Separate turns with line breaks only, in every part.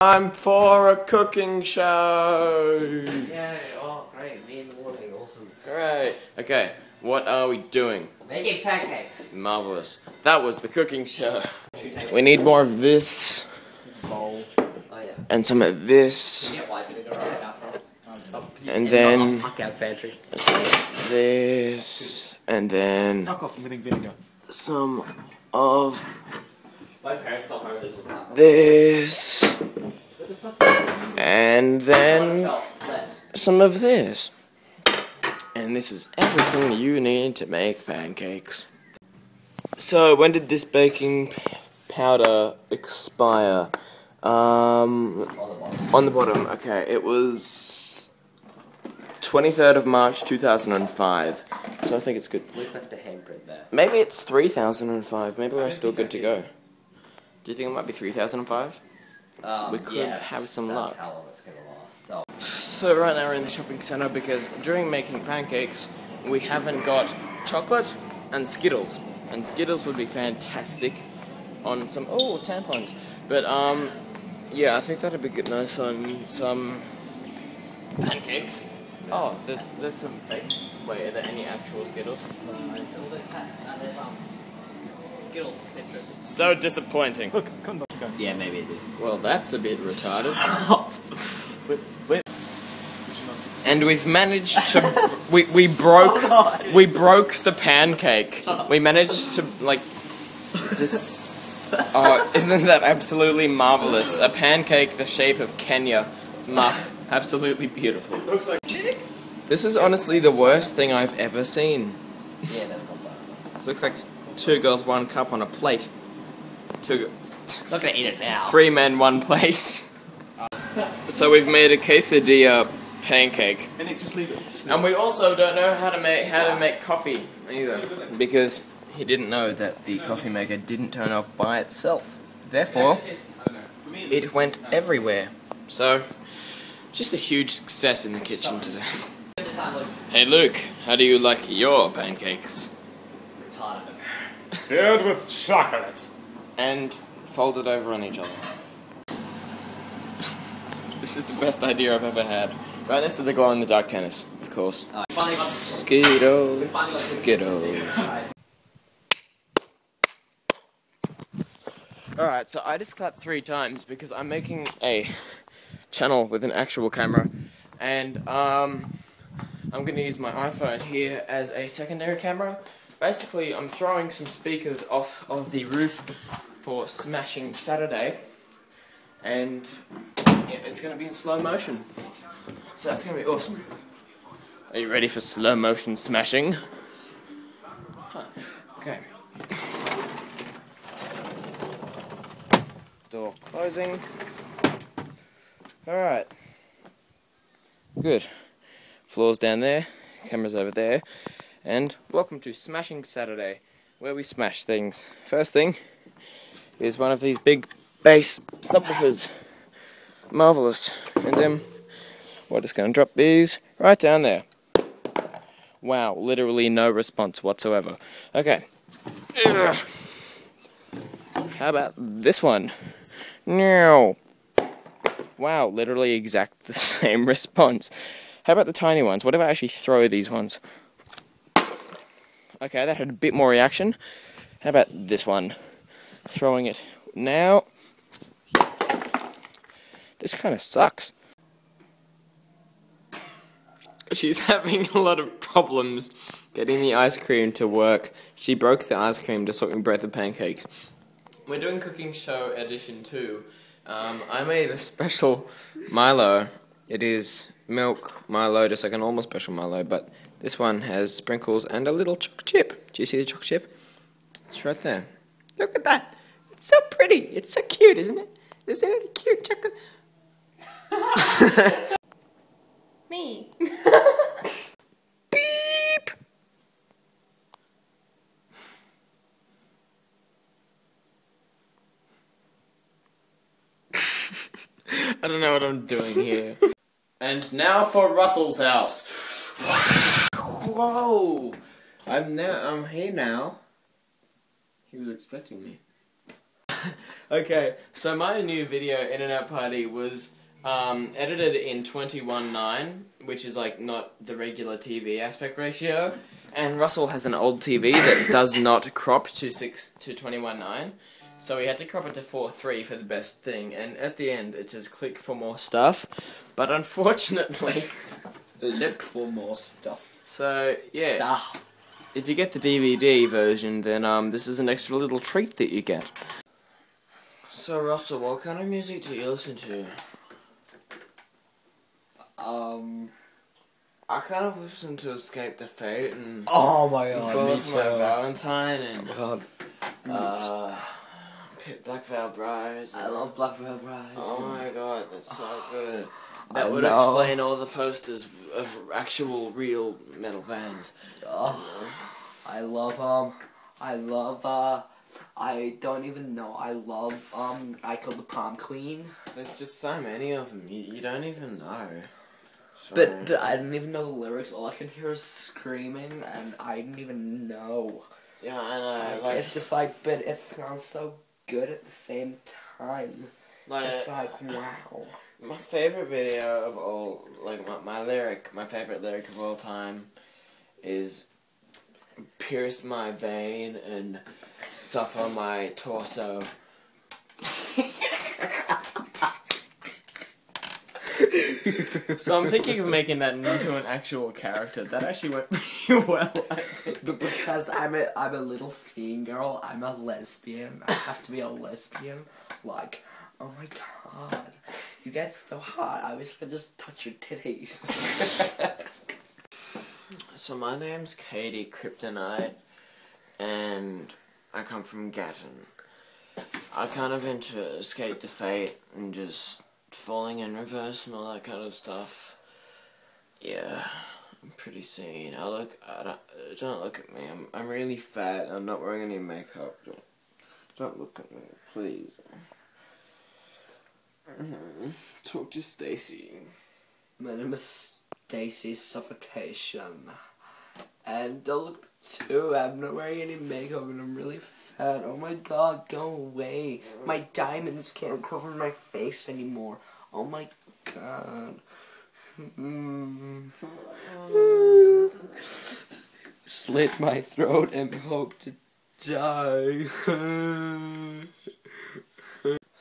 Time for a cooking show.
Yeah, oh great, me in the morning, awesome.
Great. Okay, what are we doing?
Making pancakes.
Marvelous. That was the cooking show. We need more of this
Bowl. Oh yeah.
and some of this.
Can you get white vinegar right now for us?
And then-
I'll out pantry.
Some of this and then
Fuck off eating vinegar.
some of
My parents this was not.
this
What the fuck?
And then some of this. And this is everything you need to make pancakes. So, when did this baking powder expire? Um,
On the bottom.
on the bottom, okay, it was 23rd of March 2005. So I think it's good.
We left a handprint there.
Maybe it's 3005. Maybe we're still good to go. Do you think it might be 3005?
Um,
We could
yes,
have some
that's
luck.
how long gonna last. Oh.
So right now we're in the shopping center because during making pancakes we haven't got chocolate and Skittles, and Skittles would be fantastic on some oh tampons. But um, yeah, I think that'd be good nice on some pancakes. Oh, there's there's some fake. Wait, are there any actual Skittles?
Skittles citrus.
So disappointing.
Look, condoms go.
Yeah, maybe it is.
Well, that's a bit retarded.
Flip, flip. We should not succeed.
And we've managed to we we broke oh, we broke the pancake. We managed to like just Oh, isn't that absolutely marvelous? A pancake the shape of Kenya. Ma, absolutely beautiful.
Looks like
This is honestly the worst thing I've ever seen.
Yeah, that's not fun.
Looks like two girls, one cup on a plate. Two,
Not gonna eat it now.
three men, one plate. So we've made a quesadilla pancake.
And it just leave it. Just leave
And we also don't know how to make how to make coffee either because he didn't know that the coffee maker didn't turn off by itself. Therefore, it went everywhere. So, just a huge success in the kitchen today. Hey Luke, how do you like your pancakes?
Retarded.
Filled with chocolate.
And folded over on each other. this is the best idea I've ever had. Right next to the glow in the dark tennis, of course. Skittles, Skittles. Alright, so I just clapped three times because I'm making a channel with an actual camera. And um, I'm going to use my iPhone here as a secondary camera. Basically, I'm throwing some speakers off of the roof for Smashing Saturday. And yeah, it's going to be in slow motion. So that's going to be awesome. Are you ready for slow motion smashing? Huh. Okay. Door closing. Alright. Good. Floor's down there, camera's over there, and welcome to Smashing Saturday, where we smash things. First thing is one of these big bass subwoofers. Marvellous. And then we're just going to drop these right down there. Wow, literally no response whatsoever. Okay. Ugh. How about this one? No. Wow, literally exact the same response. How about the tiny ones? What if I actually throw these ones? Okay, that had a bit more reaction. How about this one? Throwing it now. This kind of sucks. She's having a lot of problems getting the ice cream to work. She broke the ice cream just so we can break the pancakes. We're doing cooking show edition two. Um, I made a special Milo. It is milk Milo, just like a normal special Milo, but this one has sprinkles and a little chocolate chip. Do you see the chocolate chip? It's right there. Look at that. It's so pretty. It's so cute, isn't it? Isn't it a cute chocolate?
Me.
Beep. I don't know what I'm doing here. and now for Russell's house. Whoa! I'm now. I'm here now. He was expecting me. Okay, so my new video, Internet Party, was um, edited in 21.9, which is like not the regular TV aspect ratio. And Russell has an old TV that does not crop to 6 to 21.9. So we had to crop it to 4.3 for the best thing. And at the end, it says click for more stuff. But unfortunately,
Look for more stuff.
so yeah.
Stuff.
if you get the DVD version, then um, this is an extra little treat that you get. So Russell, what kind of music do you listen to?
Um.
I kind of listen to Escape the Fate and
Oh my god, me
Both My
too.
Valentine and oh
God.
uh, Black Veil Brides.
I love Black Veil Brides.
Oh my god, that's so good.
I
That would
know.
explain all the posters of actual real metal bands.
Oh, I love um, I love uh, I don't even know. I love um, I Killed the Prom Queen,
There's just so many of them. You, you don't even know.
But but I didn't even know the lyrics. All I can hear is screaming, and I didn't even know.
yeah, I know. Like,
it's just like, but it sounds so good at the same time.
like
It's like wow.
My favorite video of all, like my, my lyric, my favorite lyric of all time is pierce my vein and suffer my torso. so I'm thinking of making that into an actual character. That actually went pretty well,
But because I'm a I'm a little scene girl, I'm a lesbian. I have to be a lesbian. Like, oh my god, you get so hot. I wish I could just touch your titties.
So my name's Katie Kryptonite, and I come from Gatton. I kind of into escape the fate and just falling in reverse and all that kind of stuff. Yeah, I'm pretty scene. I look. I don't, don't look at me. I'm. I'm really fat. I'm not wearing any makeup. Don't, don't look at me, please. Mhm. Talk to Stacy.
my name is Stacy Suffocation, and don't look too. I'm not wearing any makeup, and I'm really fat. Oh my god, go away! My diamonds can't cover my face anymore. Oh my god. Slit my throat and hope to die.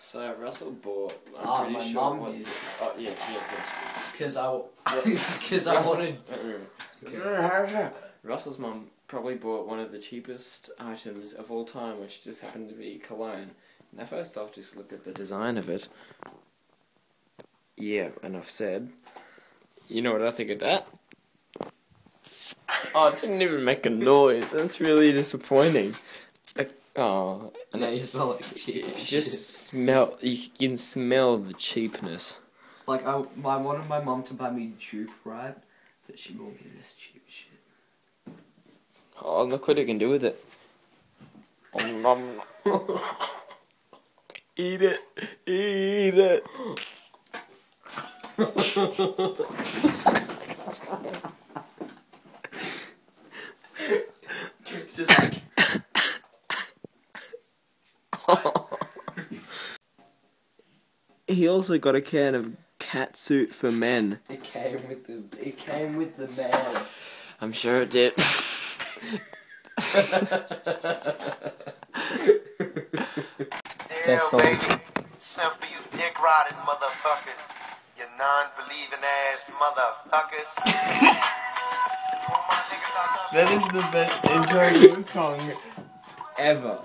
So Russell bought. I'm
Ah,
pretty
my
sure
mom
what-
did.
Oh yes, yes, yes.
Cause I, cause I wanted.
Russell's mum probably bought one of the cheapest items of all time, which just happened to be cologne. Now, first off, just look at the design of it. Yeah, enough said. You know what I think of that? Oh, it didn't even make a noise. That's really disappointing. Like, oh, and then
you smell like cheap.
just smell. You can smell the cheapness.
Like I, I wanted my mom to buy me Juke, right? But she bought me this cheap shit.
Oh, look what you can do with it. Eat it, eat it.
It's just like
He also got a can of cat suit for men.
it came with the it came with the man.
I'm sure it did.
Yeah,
That's all.
baby. Sent for you dick riding motherfuckers. You non-believing ass motherfuckers. To all my niggas, I love
That is the best intro to a song ever.